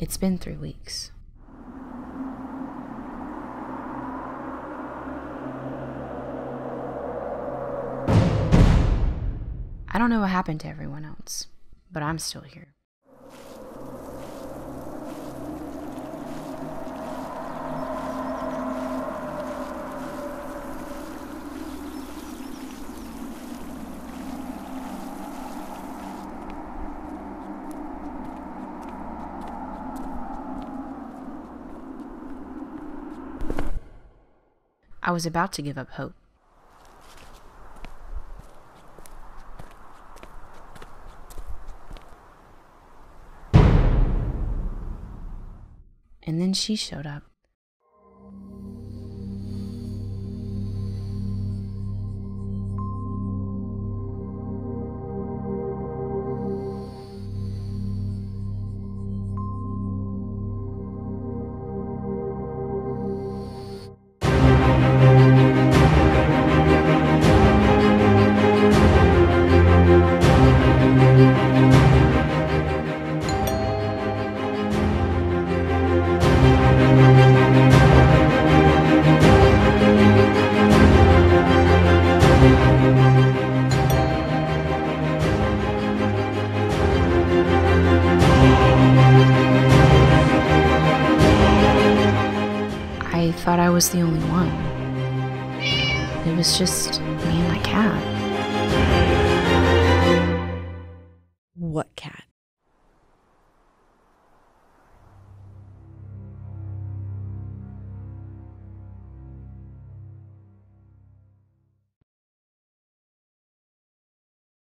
It's been three weeks. I don't know what happened to everyone else, but I'm still here. I was about to give up hope. And then she showed up. Thought I was the only one. It was just me and my cat. What cat?